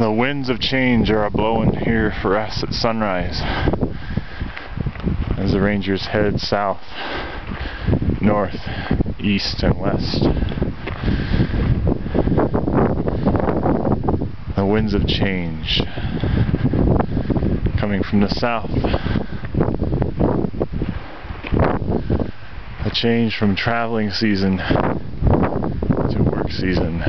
The winds of change are blowing here for us at sunrise as the Rangers head south, north, east, and west. The winds of change coming from the south. A change from traveling season to work season.